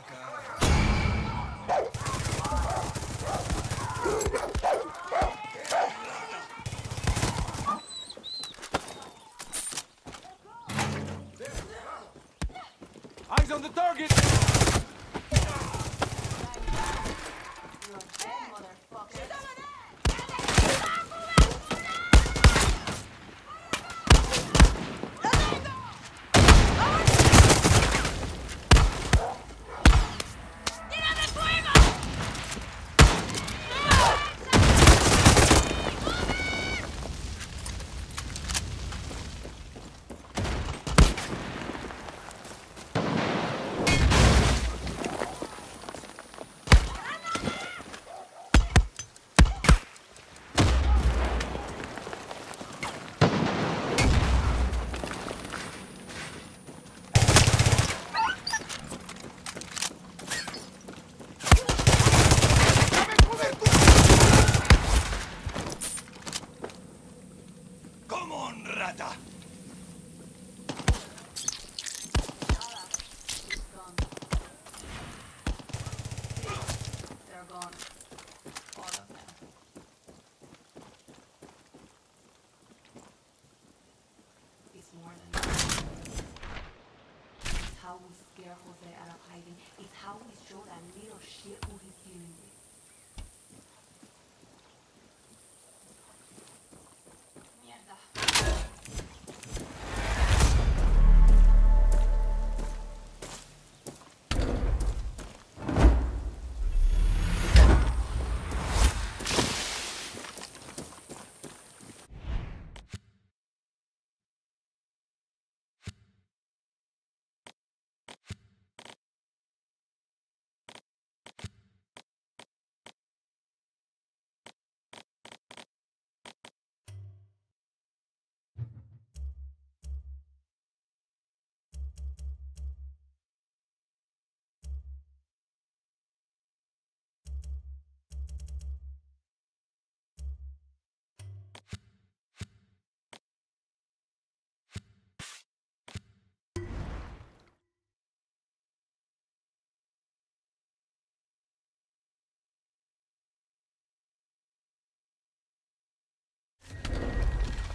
Eyes uh,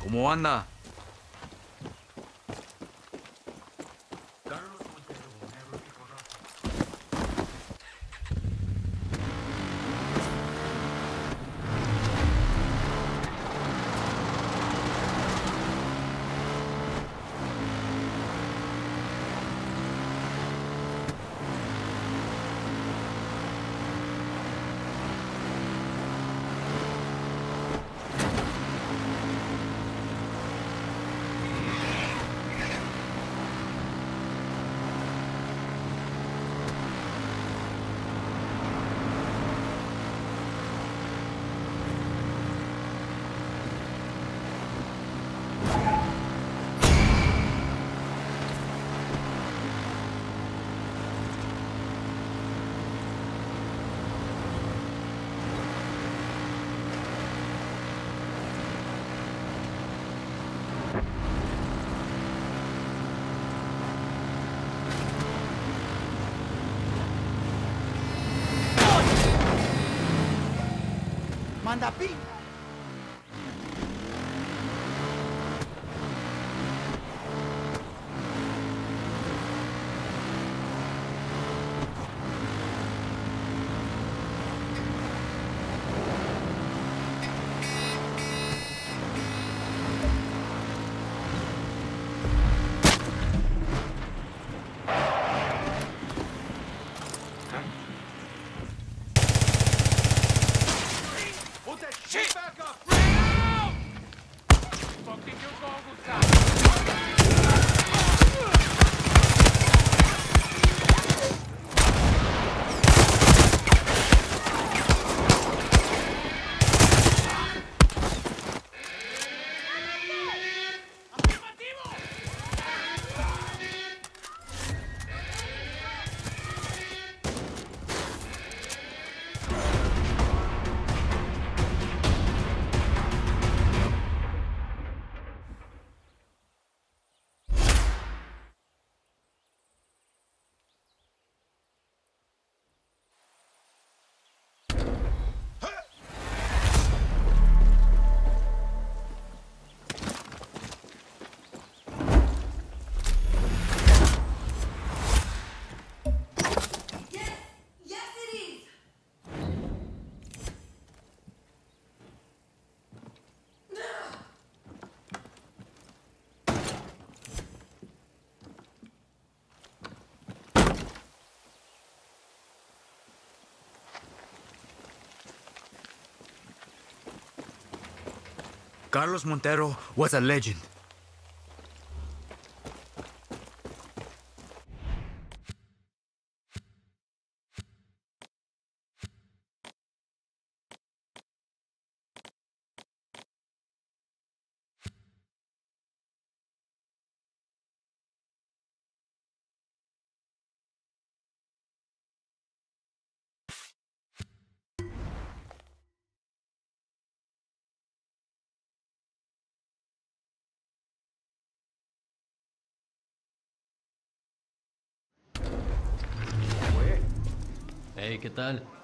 고모왔나? Manda pi. Carlos Montero was a legend. Hey, ¿qué tal?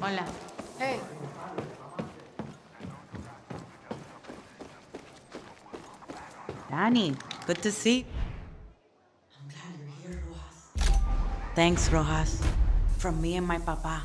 Hola. Hey. Dani, good to see. I'm glad you're here, Rojas. Thanks, Rojas. From me and my papa.